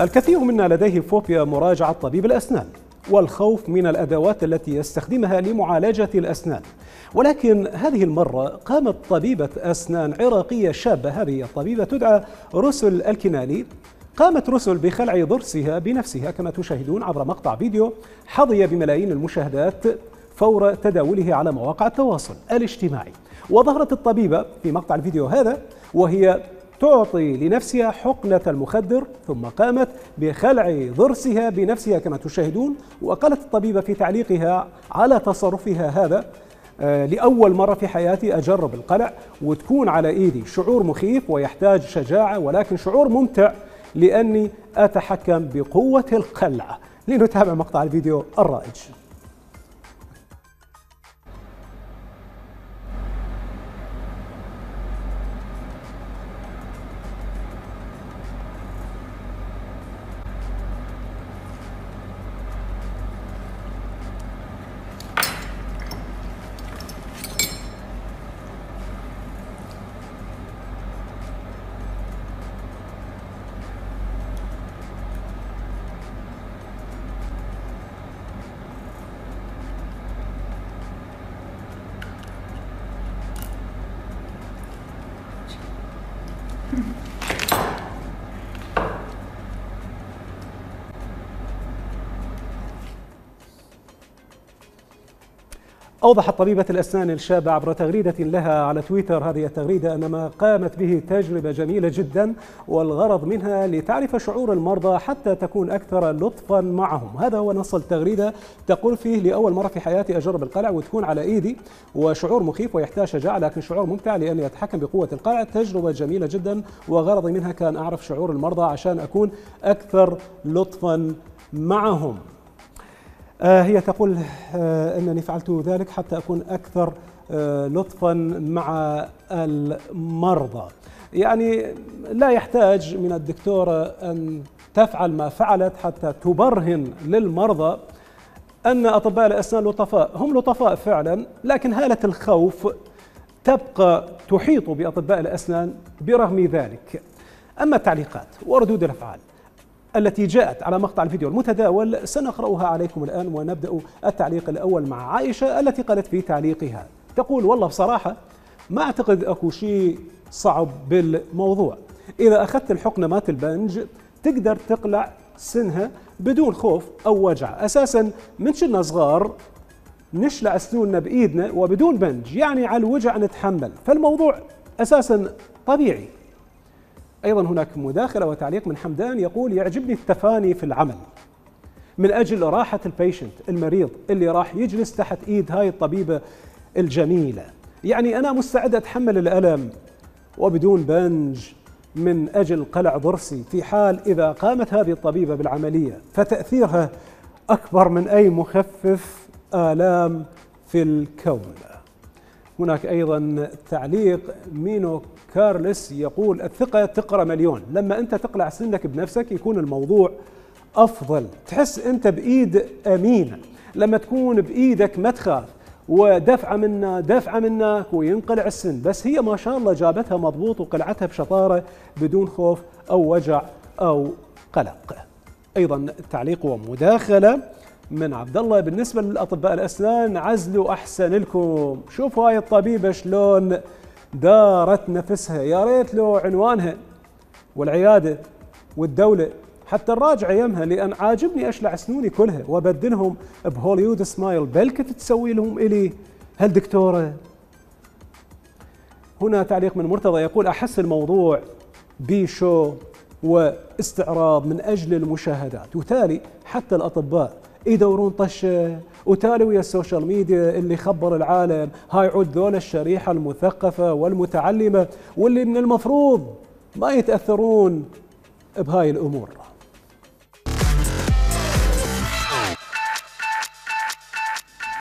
الكثير منا لديه فوبيا مراجعة طبيب الأسنان والخوف من الأدوات التي يستخدمها لمعالجة الأسنان. ولكن هذه المرة قامت طبيبة أسنان عراقية شابة هذه الطبيبة تدعى رسل الكنالي. قامت رسل بخلع ضرسها بنفسها كما تشاهدون عبر مقطع فيديو حظي بملايين المشاهدات فور تداوله على مواقع التواصل الاجتماعي. وظهرت الطبيبة في مقطع الفيديو هذا وهي تعطي لنفسها حقنة المخدر ثم قامت بخلع ضرسها بنفسها كما تشاهدون وقالت الطبيبة في تعليقها على تصرفها هذا آه، لأول مرة في حياتي أجرب القلع وتكون على إيدي شعور مخيف ويحتاج شجاعة ولكن شعور ممتع لأني أتحكم بقوة القلع لنتابع مقطع الفيديو الرائج. Mm-hmm. أوضحت طبيبة الأسنان الشابة عبر تغريدة لها على تويتر هذه التغريدة أن ما قامت به تجربة جميلة جدا والغرض منها لتعرف شعور المرضى حتى تكون أكثر لطفا معهم. هذا هو نص التغريدة تقول فيه لأول مرة في حياتي أجرب القلع وتكون على إيدي وشعور مخيف ويحتاج شجاعة لكن شعور ممتع لأني أتحكم بقوة القلع. تجربة جميلة جدا وغرضي منها كان أعرف شعور المرضى عشان أكون أكثر لطفا معهم. هي تقول آه، أنني فعلت ذلك حتى أكون أكثر آه، لطفا مع المرضى. يعني لا يحتاج من الدكتورة أن تفعل ما فعلت حتى تبرهن للمرضى. أن أطباء الأسنان لطفاء هم لطفاء فعلا لكن هالة الخوف تبقى تحيط بأطباء الأسنان برغم ذلك. أما التعليقات وردود الأفعال التي جاءت على مقطع الفيديو المتداول سنقرأها عليكم الآن ونبدأ التعليق الأول مع عائشة التي قالت في تعليقها. تقول والله بصراحة ما أعتقد أكو شيء صعب بالموضوع. إذا أخذت الحقنة مات البنج تقدر تقلع سنها بدون خوف أو وجع. أساسا من شنا صغار نشلع سنوننا بإيدنا وبدون بنج يعني على الوجع نتحمل. فالموضوع أساسا طبيعي. أيضا هناك مداخلة وتعليق من حمدان يقول يعجبني التفاني في العمل. من أجل راحة البيشنت المريض اللي راح يجلس تحت إيد هاي الطبيبة الجميلة. يعني أنا مستعد أتحمل الألم وبدون بنج من أجل قلع ضرسي في حال إذا قامت هذه الطبيبة بالعملية فتأثيرها أكبر من أي مخفف آلام في الكون. هناك أيضا تعليق مينو كارلس يقول الثقة تقرأ مليون. لما أنت تقلع سنك بنفسك يكون الموضوع أفضل. تحس أنت بإيد أمينة لما تكون بإيدك ما تخاف. ودفعة منا دفعة منك وينقلع السن. بس هي ما شاء الله جابتها مضبوط وقلعتها بشطارة بدون خوف أو وجع أو قلق. أيضا تعليق ومداخلة من عبد الله. بالنسبة للأطباء الأسنان عزلوا أحسن لكم. شوفوا هاي الطبيبة شلون دارت نفسها. يا ريت لو عنوانها والعيادة والدولة حتى نراجع يمها لأن عاجبني أشلع سنوني كلها وأبدلهم ب Hollywood smile. بلكة تسوي لهم إلي؟ هالدكتوره هنا تعليق من مرتضى يقول أحس الموضوع بي show واستعراض من أجل المشاهدات. وتالي حتى الأطباء يدورون طشه وتالي ويا ال social media اللي خبل العالم. هاي عود ذول الشريحة المثقفة والمتعلمة واللي من المفروض ما يتأثرون بهاي الأمور.